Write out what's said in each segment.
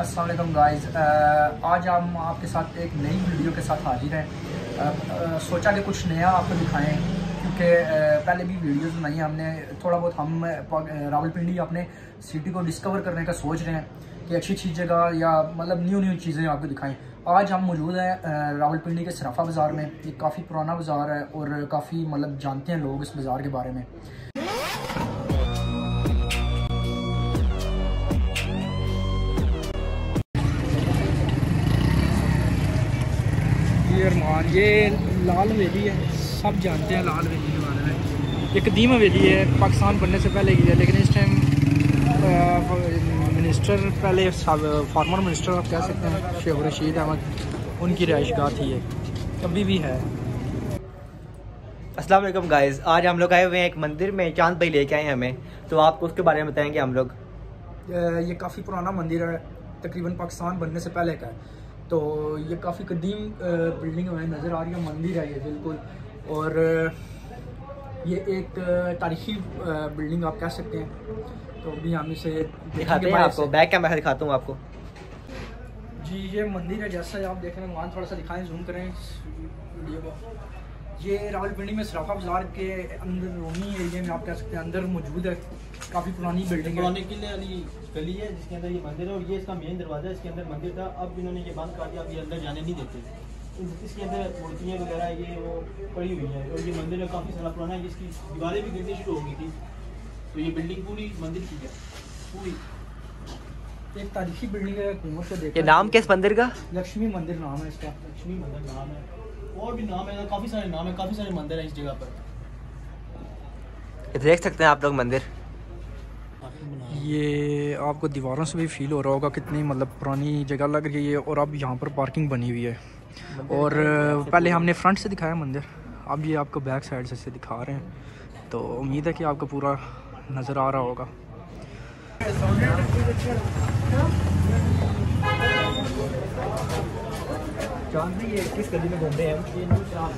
Aslam guys आज हम आपके साथ एक नई वीडियो के साथ हाजिर हैं। सोचा कि कुछ नया आपको दिखाएँ, क्योंकि पहले भी वीडियोस बनाई हमने। थोड़ा बहुत हम रावलपिंडी अपने सिटी को डिस्कवर करने का सोच रहे हैं कि अच्छी अच्छी जगह या मतलब न्यू न्यू चीज़ें आपको दिखाएँ। आज हम मौजूद हैं रावलपिंडी के सराफा बाज़ार में। ये काफ़ी पुराना बाज़ार है और काफ़ी मतलब जानते हैं लोग इस बाज़ार के बारे में। ये लाल हवेली है सब जानते हैं लाल हवेली के बारे में। ये कदीम हवेली है पाकिस्तान बनने से पहले की है लेकिन इस टाइम मिनिस्टर पहले फार्मर मिनिस्टर आप कह सकते हैं शेख रशीद अहमद उनकी रहाइश गाह थी ये अभी भी है। अस्सलाम वालेकुम गाइस आज हम लोग आए हुए हैं एक मंदिर में चाँद भाई लेके आए हैं हमें। तो आपको उसके बारे में बताएँगे हम लोग। ये काफ़ी पुराना मंदिर है तकरीबन पाकिस्तान बनने से पहले का है। तो ये काफ़ी कदीम बिल्डिंग हमें नज़र आ रही है मंदिर है ये बिल्कुल। और ये एक तारीखी बिल्डिंग आप कह सकते हैं। तो अभी हम इसे दिखाते हैं आपको बैक कैमरा दिखाता हूँ आपको। जी ये मंदिर है जैसा आप देख रहे हैं वहाँ थोड़ा सा दिखाएँ जूम करें वीडियो को। ये रावलपिंडी में सराफा बाज़ार के अंदर रोनी एरिया में आप कह सकते हैं अंदर मौजूद है। काफ़ी पुरानी बिल्डिंग पुराने किले वाली गली है जिसके अंदर ये मंदिर है और ये इसका मेन दरवाज़ा है। इसके अंदर मंदिर था अब इन्होंने ये बंद कर दिया अब ये अंदर जाने नहीं देते। इसके अंदर मूर्तियाँ वगैरह ये वो पड़ी हुई हैं और ये मंदिर है काफ़ी सारा पुराना है जिसकी दीवारें भी गिरनी शुरू हो गई थी। तो ये बिल्डिंग पूरी मंदिर की है पूरी। एक तारीखी बिल्डिंग है हुकूमत को देखा। नाम किस मंदिर का? लक्ष्मी मंदिर नाम है इसका। लक्ष्मी मंदिर नाम है। और भी नाम है काफ़ी सारे नाम है काफ़ी सारे मंदिर हैं इस जगह पर। देख सकते हैं आप लोग मंदिर। ये आपको दीवारों से भी फील हो रहा होगा कितनी मतलब पुरानी जगह लग रही है और अब यहाँ पर पार्किंग बनी हुई है। और पहले हमने फ्रंट से दिखाया मंदिर अब ये आपको बैक साइड से दिखा रहे हैं। तो उम्मीद है कि आपको पूरा नज़र आ रहा होगा। जानते ये किस गली में घूम रहे हैं? ये न्यू चाँद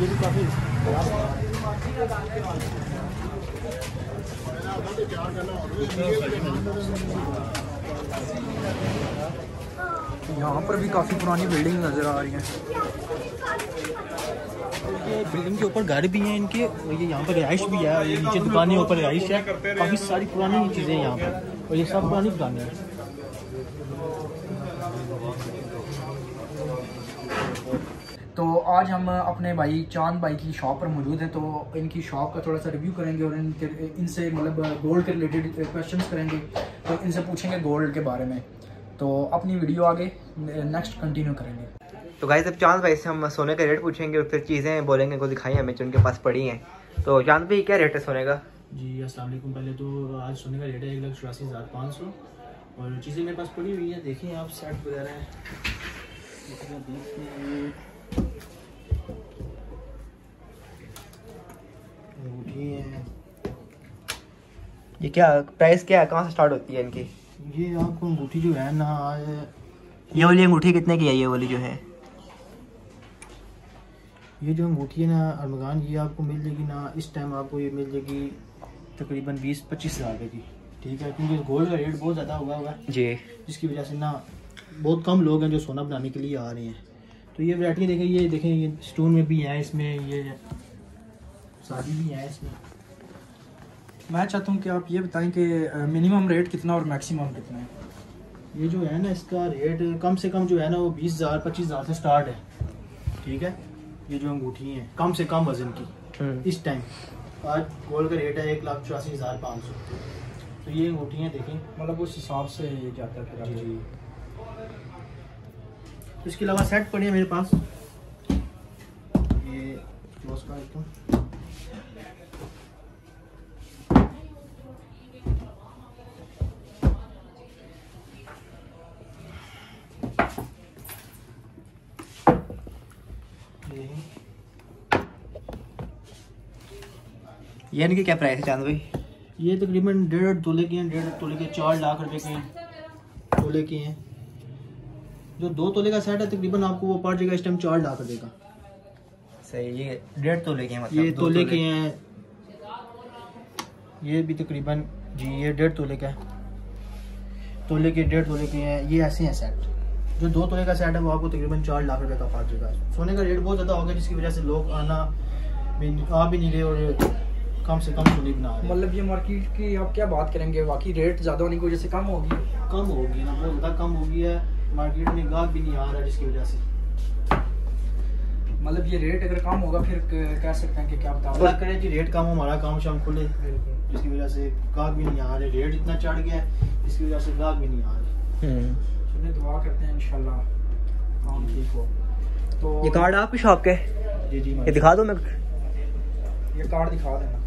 ये भी काफ़ी यहाँ पर भी काफ़ी पुरानी बिल्डिंग नज़र आ रही है। ये बिल्डिंग के ऊपर घर भी है इनके, और ये यहाँ पर रिहाइश भी है, ये नीचे दुकानें ऊपर रिहाइश है। काफ़ी सारी पुरानी चीज़ें हैं यहाँ पर, और ये सब पुरानी दुकानें हैं। तो आज हम अपने भाई चाँद भाई की शॉप पर मौजूद हैं तो इनकी शॉप का थोड़ा सा रिव्यू करेंगे और इनके इनसे मतलब गोल्ड के रिलेटेड क्वेश्चंस करेंगे तो इनसे पूछेंगे गोल्ड के बारे में। तो अपनी वीडियो आगे नेक्स्ट कंटिन्यू करेंगे। तो गाइस अब चाँद भाई से हम सोने का रेट पूछेंगे और फिर चीज़ें बोलेंगे को दिखाई हमें जो उनके पास पड़ी हैं। तो चाँद भाई क्या रेट है सोने का? जी अस्सलाम वालेकुम। पहले तो आज सोने का रेट है एक लाख चौरासी हज़ार पाँच सौ। और चीज़ें मेरे पास पड़ी हुई है देखिए आप सेट वगैरह है। ये क्या प्राइस क्या है? कहाँ से स्टार्ट होती है इनकी? ये आपको अंगूठी जो है ना ये वाली अंगूठी कितने की है? ये वाली जो है। ये जो अंगूठी है ना अरमगान ये आपको मिल जाएगी ना इस टाइम आपको ये मिल जाएगी तकरीबन बीस पच्चीस हज़ार रुपये की। ठीक है क्योंकि गोल्ड का रेट बहुत ज़्यादा हुआ हुआ है जी। जिसकी वजह से ना बहुत कम लोग हैं जो सोना बनाने के लिए आ रहे हैं। तो ये वैरायटी देखें ये देखें ये स्टोन में भी है इसमें ये शादी भी है इसमें। मैं चाहता हूँ कि आप ये बताएँ कि मिनिमम रेट कितना और मैक्सिमम कितना है? ये जो है ना इसका रेट कम से कम जो है ना वो बीस हज़ार पच्चीस हज़ार से स्टार्ट है। ठीक है? ये जो अंगूठी है कम से कम वज़न की। हम्म। इस टाइम आज गोल्ड का रेट है एक लाख चौरासी हज़ार पाँच सौ। तो ये अंगूठियाँ देखें। मतलब उस हिसाब से ये जाता है? फिर जी। इसके अलावा सेट पड़े हैं मेरे पास। ये क्लोज कर देता हूँ। ये इनकी क्या प्राइस है चाँद भाई? ये तकरीबन डेढ़ तोले के हैं डेढ़ तोले के चार लाख रुपए के हैं। तोले के हैं। जो दो तोले का सेट है तकरीबन आपको वो पड़ जाएगा इस टाइम चार लाख रुपए का। सही ये डेढ़ तोले के हैं मतलब ये तोले के हैं। ये भी तकरीबन जी ये डेढ़ तोले का है। तोले के डेढ़ तोले के हैं ये ऐसे हैं सेट जो दो तोले का सेट है वो आपको तकरीबन चार लाख रुपए का पड़ जाएगा सोने का रेट बहुत ज़्यादा हो गया जिसकी वजह से लोग आना भी आ भी नहीं रहे और कम से कम सोने बना रहे। मतलब ये मार्केट की आप क्या बात करेंगे? बाकी रेट ज़्यादा होने की वजह से कम होगी। कम होगी ना बहुत ज़्यादा कम होगी है मार्केट में गाहक भी नहीं आ रहा जिसकी वजह से। मतलब ये रेट अगर कम होगा फिर कह सकते हैं कि क्या बता अल्लाह करे जी रेट कम हो हमारा काम शाम खुले। जिसकी वजह से गाहक भी नहीं आ रहे रेट इतना चढ़ गया है जिसकी वजह से गाहक भी नहीं आ रहे। हम्म। चलिए दुआ करते हैं इंशाल्लाह। काम ठीक हो। तो ये कार्ड आपकी शॉप के जी जी ये दिखा दो मैं ये कार्ड दिखा देना।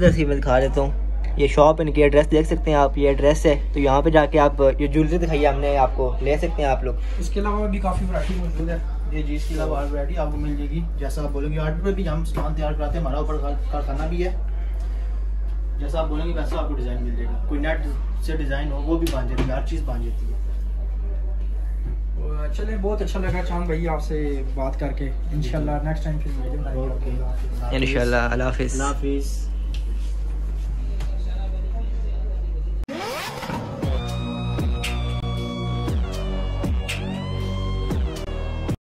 रसीद में दिखा देता हूँ। ये शॉप इनकी एड्रेस देख सकते हैं आप ये एड्रेस है। तो यहाँ पे जाके आप ये ज्वेलरी दिखाई हमने आपको ले सकते हैं आप लोग। इसके अलावा भी काफ़ी वैरायटी मौजूद है। ये जी इसके अलावा और वरायटी आपको मिल जाएगी। जैसा आप बोलेंगे आर्डर पे भी हम सामान तैयार कराते हैं हमारा ऊपर कारखाना भी है। जैसा आप बोलेंगे वैसा आपको डिज़ाइन मिल जाएगा। कोई नेट से डिज़ाइन हो वो भी बन जाती है हर चीज़ बन जाती है। चलिए बहुत अच्छा लगा चाँद भाई आपसे बात करके। इंशाल्लाह नेक्स्ट टाइम फिर मिलेंगे। इंशाल्लाह अल्लाह हाफिज़।